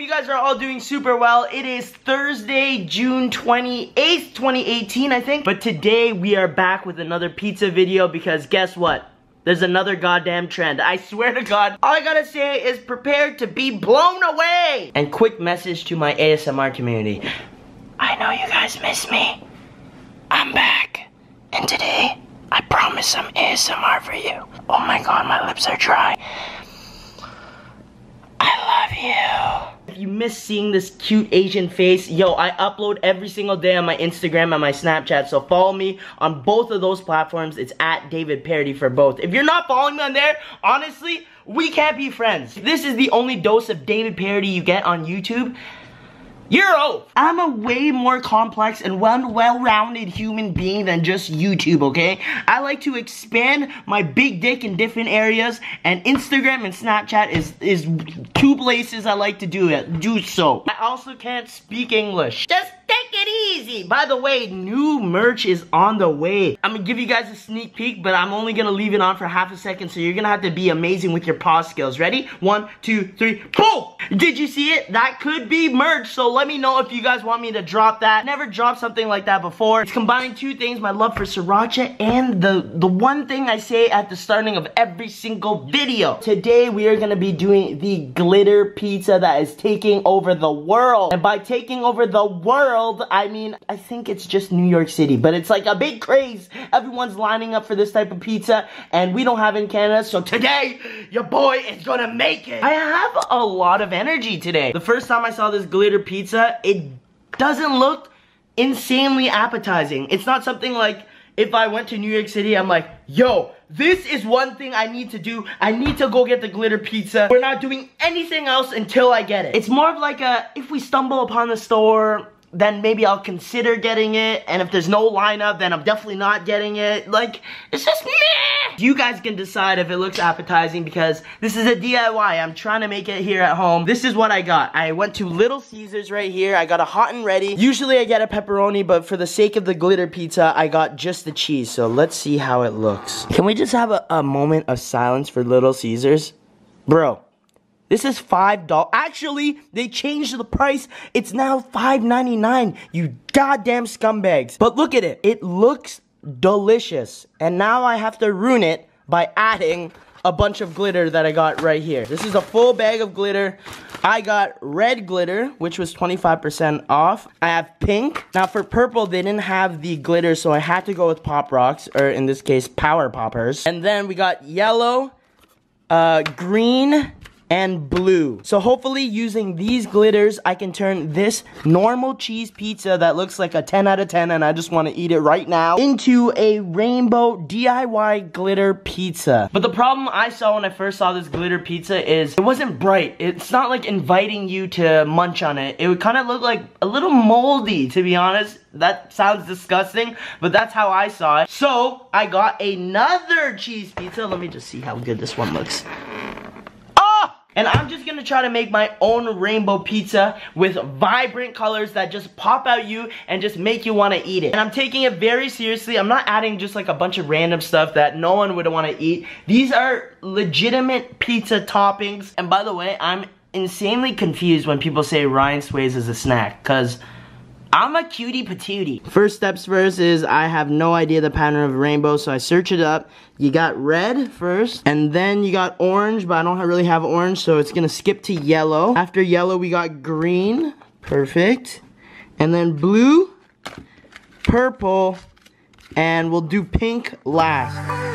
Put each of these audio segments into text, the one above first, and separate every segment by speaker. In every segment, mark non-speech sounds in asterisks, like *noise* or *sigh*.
Speaker 1: Hope you guys are all doing super well. It is Thursday, June 28th, 2018, I think. But today we are back with another pizza video because guess what? There's another goddamn trend. I swear to God, all I gotta say is prepare to be blown away. And quick message to my ASMR community. I know you guys miss me. I'm back. And today, I promise some ASMR for you. Oh my God, my lips are dry. I love you. You miss seeing this cute Asian face, yo, I upload every single day on my Instagram and my Snapchat, so follow me on both of those platforms. It's at David Parody for both. If you're not following me on there, honestly, we can't be friends. This is the only dose of David Parody you get on YouTube. You're oaf. I'm a way more complex and one well-rounded human being than just YouTube, okay? I like to expand my big dick in different areas, and Instagram and Snapchat is is two places I like to do it. Do so. I also can't speak English. Just take it easy. By the way, new merch is on the way. I'm gonna give you guys a sneak peek, but I'm only gonna leave it on for half a second, so you're gonna have to be amazing with your pause skills. Ready? One, two, three, boom! Did you see it? That could be merch, so let me know if you guys want me to drop that. Never dropped something like that before. It's combining two things, my love for sriracha and the, the one thing I say at the starting of every single video. Today, we are gonna be doing the glitter pizza that is taking over the world. And by taking over the world, I mean, I think it's just New York City, but it's like a big craze. Everyone's lining up for this type of pizza, and we don't have in Canada, so today, your boy is gonna make it. I have a lot of energy today. The first time I saw this glitter pizza, it doesn't look insanely appetizing. It's not something like if I went to New York City, I'm like, yo, this is one thing I need to do. I need to go get the glitter pizza. We're not doing anything else until I get it. It's more of like a, if we stumble upon the store, then maybe I'll consider getting it. And if there's no lineup, then I'm definitely not getting it. Like, it's just meh. You guys can decide if it looks appetizing because this is a DIY. I'm trying to make it here at home. This is what I got. I went to Little Caesars right here. I got a hot and ready. Usually I get a pepperoni, but for the sake of the glitter pizza, I got just the cheese. So let's see how it looks. Can we just have a, a moment of silence for Little Caesars? Bro, this is $5. Actually, they changed the price. It's now $5.99. You goddamn scumbags. But look at it. It looks delicious. And now I have to ruin it by adding a bunch of glitter that I got right here. This is a full bag of glitter. I got red glitter, which was 25% off. I have pink. Now for purple, they didn't have the glitter, so I had to go with Pop Rocks, or in this case, Power Poppers. And then we got yellow, uh, green, and blue. So hopefully using these glitters, I can turn this normal cheese pizza that looks like a 10 out of 10 and I just want to eat it right now into a rainbow DIY glitter pizza. But the problem I saw when I first saw this glitter pizza is it wasn't bright. It's not like inviting you to munch on it. It would kind of look like a little moldy, to be honest. That sounds disgusting, but that's how I saw it. So, I got another cheese pizza. Let me just see how good this one looks. And I'm just gonna try to make my own rainbow pizza with vibrant colors that just pop out you and just make you wanna eat it. And I'm taking it very seriously. I'm not adding just like a bunch of random stuff that no one would wanna eat. These are legitimate pizza toppings. And by the way, I'm insanely confused when people say Ryan Sways is a snack, cause I'm a cutie patootie. First steps first is I have no idea the pattern of rainbow, so I search it up. You got red first, and then you got orange, but I don't really have orange, so it's gonna skip to yellow. After yellow, we got green, perfect. And then blue, purple, and we'll do pink last.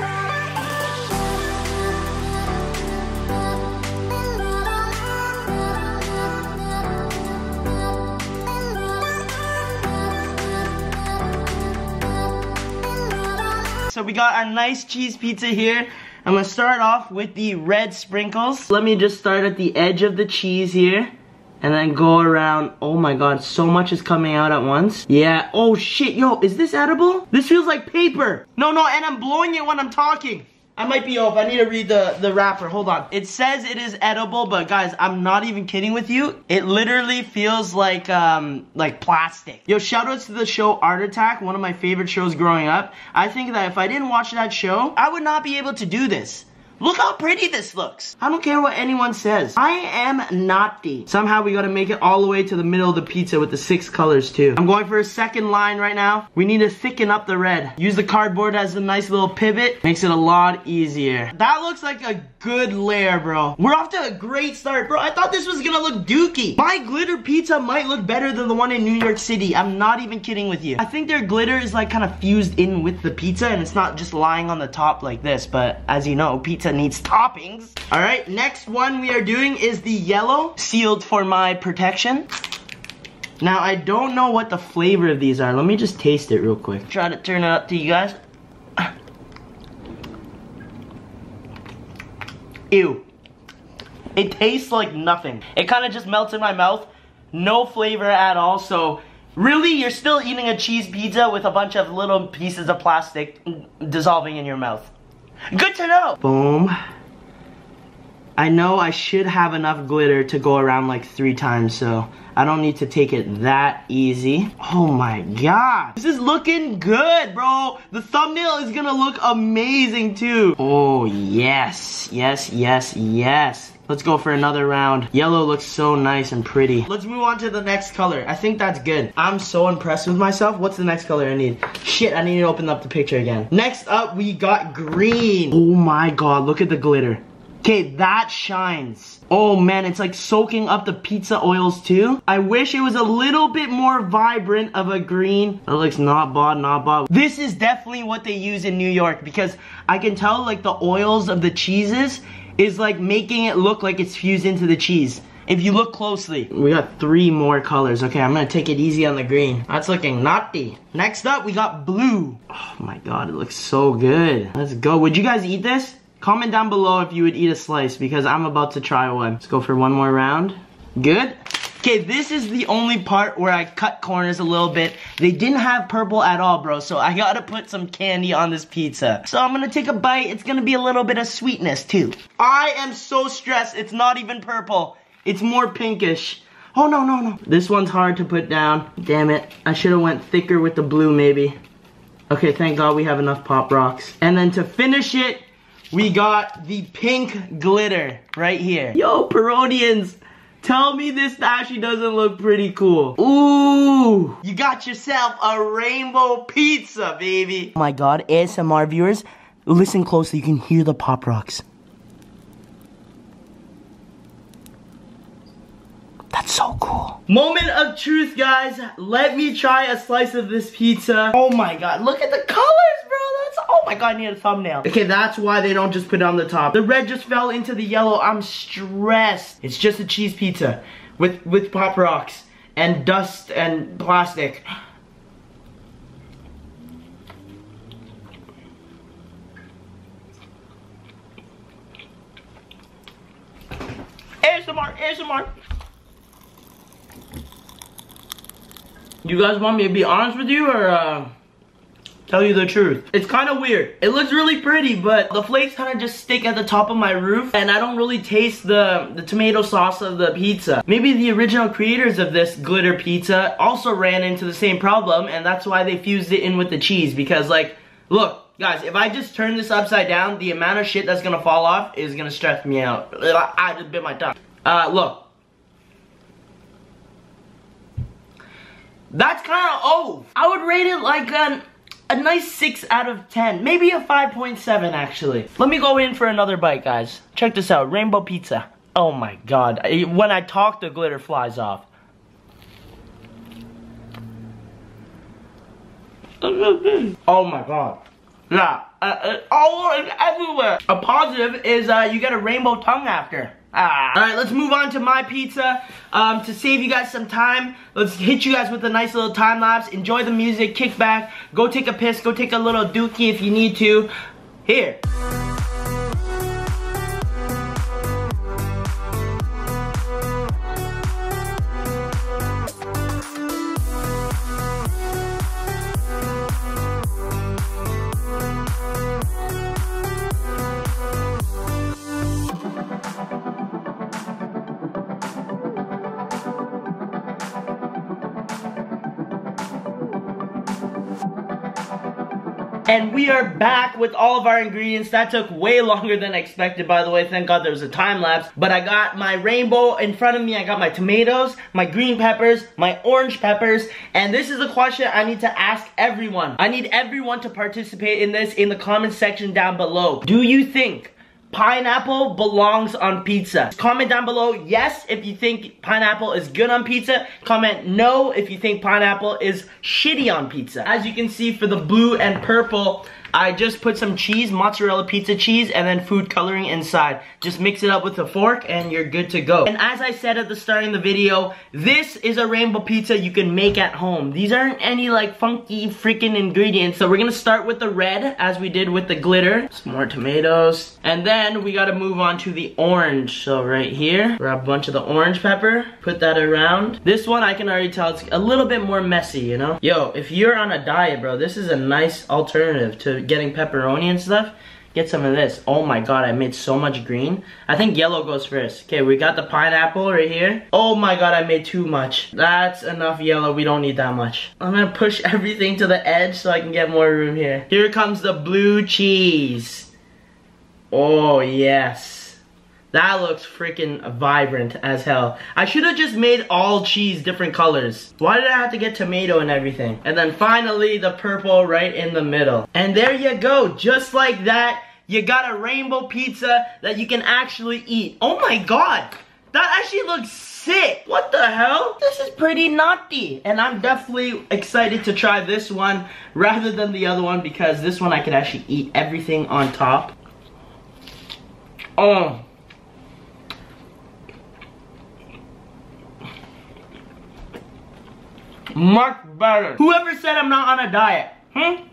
Speaker 1: So we got a nice cheese pizza here. I'm gonna start off with the red sprinkles. Let me just start at the edge of the cheese here. And then go around. Oh my god, so much is coming out at once. Yeah, oh shit, yo, is this edible? This feels like paper. No, no, and I'm blowing it when I'm talking. I might be off. I need to read the, the wrapper. Hold on. It says it is edible, but guys, I'm not even kidding with you. It literally feels like um like plastic. Yo, shout outs to the show Art Attack, one of my favorite shows growing up. I think that if I didn't watch that show, I would not be able to do this. Look how pretty this looks. I don't care what anyone says. I am naughty. Somehow we gotta make it all the way to the middle of the pizza with the six colors too. I'm going for a second line right now. We need to thicken up the red. Use the cardboard as a nice little pivot. Makes it a lot easier. That looks like a good layer, bro. We're off to a great start, bro. I thought this was gonna look dookie. My glitter pizza might look better than the one in New York City. I'm not even kidding with you. I think their glitter is like kind of fused in with the pizza and it's not just lying on the top like this. But as you know, pizza needs toppings. All right, next one we are doing is the yellow, sealed for my protection. Now, I don't know what the flavor of these are. Let me just taste it real quick. Try to turn it up to you guys. Ew. It tastes like nothing. It kind of just melts in my mouth. No flavor at all, so really you're still eating a cheese pizza with a bunch of little pieces of plastic dissolving in your mouth. Good to know. Boom. I know I should have enough glitter to go around like three times, so I don't need to take it that easy. Oh my god. This is looking good, bro. The thumbnail is gonna look amazing too. Oh, yes. Yes, yes, yes. Let's go for another round. Yellow looks so nice and pretty. Let's move on to the next color. I think that's good. I'm so impressed with myself. What's the next color I need? Shit, I need to open up the picture again. Next up, we got green. Oh my god, look at the glitter. Okay, that shines. Oh man, it's like soaking up the pizza oils too. I wish it was a little bit more vibrant of a green. That looks not bad, not bad. This is definitely what they use in New York because I can tell like the oils of the cheeses is like making it look like it's fused into the cheese. If you look closely, we got three more colors. Okay, I'm gonna take it easy on the green. That's looking naughty. Next up, we got blue. Oh my god, it looks so good. Let's go. Would you guys eat this? Comment down below if you would eat a slice because I'm about to try one. Let's go for one more round. Good? Okay, this is the only part where I cut corners a little bit. They didn't have purple at all, bro, so I gotta put some candy on this pizza. So I'm gonna take a bite. It's gonna be a little bit of sweetness, too. I am so stressed. It's not even purple. It's more pinkish. Oh, no, no, no. This one's hard to put down. Damn it. I should have went thicker with the blue, maybe. Okay, thank God we have enough Pop Rocks. And then to finish it, we got the pink glitter right here. Yo, Parodians, tell me this actually doesn't look pretty cool. Ooh, you got yourself a rainbow pizza, baby. Oh my God, ASMR viewers, listen closely, you can hear the Pop Rocks. That's so cool. Moment of truth, guys. Let me try a slice of this pizza. Oh my God, look at the colors, bro. That's, oh my God, I need a thumbnail. Okay, that's why they don't just put it on the top. The red just fell into the yellow. I'm stressed. It's just a cheese pizza with, with Pop Rocks and dust and plastic. ASMR, ASMR. You guys want me to be honest with you or uh, tell you the truth? It's kind of weird. It looks really pretty, but the flakes kind of just stick at the top of my roof and I don't really taste the, the tomato sauce of the pizza. Maybe the original creators of this glitter pizza also ran into the same problem and that's why they fused it in with the cheese because like, look, Guys, if I just turn this upside down, the amount of shit that's gonna fall off is gonna stress me out. I just bit my tongue. Uh, look, That's kind of old. I would rate it like a, a nice 6 out of 10. Maybe a 5.7 actually. Let me go in for another bite, guys. Check this out. Rainbow pizza. Oh my god. When I talk, the glitter flies off. Oh my god. Yeah, uh, uh, all everywhere. A positive is uh, you get a rainbow tongue after. Ah. All right, let's move on to my pizza. Um, to save you guys some time, let's hit you guys with a nice little time lapse. Enjoy the music, kick back, go take a piss, go take a little dookie if you need to. Here. And we are back with all of our ingredients. That took way longer than expected, by the way. Thank God there was a time lapse. But I got my rainbow in front of me. I got my tomatoes, my green peppers, my orange peppers. And this is a question I need to ask everyone. I need everyone to participate in this in the comment section down below. Do you think pineapple belongs on pizza. Comment down below yes if you think pineapple is good on pizza. Comment no if you think pineapple is shitty on pizza. As you can see for the blue and purple, I just put some cheese, mozzarella pizza cheese, and then food coloring inside. Just mix it up with a fork and you're good to go. And as I said at the start of the video, this is a rainbow pizza you can make at home. These aren't any like funky freaking ingredients. So we're gonna start with the red as we did with the glitter. Some more tomatoes. And then we gotta move on to the orange. So right here, grab a bunch of the orange pepper, put that around. This one I can already tell it's a little bit more messy, you know? Yo, if you're on a diet, bro, this is a nice alternative to getting pepperoni and stuff, get some of this. Oh my god, I made so much green. I think yellow goes first. Okay, we got the pineapple right here. Oh my god, I made too much. That's enough yellow, we don't need that much. I'm gonna push *laughs* everything to the edge so I can get more room here. Here comes the blue cheese. Oh yes. That looks freaking vibrant as hell. I should have just made all cheese different colors. Why did I have to get tomato and everything? And then finally the purple right in the middle. And there you go, just like that, you got a rainbow pizza that you can actually eat. Oh my god, that actually looks sick. What the hell? This is pretty naughty. And I'm definitely excited to try this one rather than the other one because this one I can actually eat everything on top. Oh, Much better. Whoever said I'm not on a diet, hmm?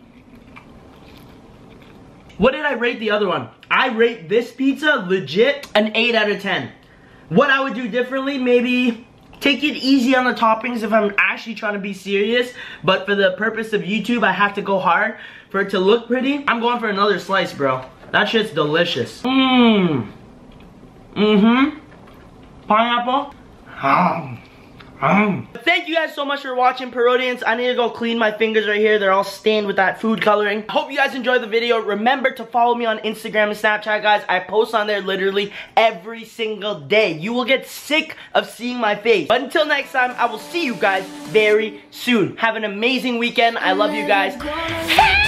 Speaker 1: What did I rate the other one? I rate this pizza legit an 8 out of 10. What I would do differently, maybe take it easy on the toppings if I'm actually trying to be serious. But for the purpose of YouTube, I have to go hard for it to look pretty. I'm going for another slice, bro. That shit's delicious. Mmm. Mm-hmm. Pineapple. Um. Um. Thank you guys so much for watching Parodians. I need to go clean my fingers right here. They're all stained with that food coloring. Hope you guys enjoyed the video. Remember to follow me on Instagram and Snapchat, guys. I post on there literally every single day. You will get sick of seeing my face. But until next time, I will see you guys very soon. Have an amazing weekend. I love you guys.